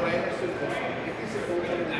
por ahí en el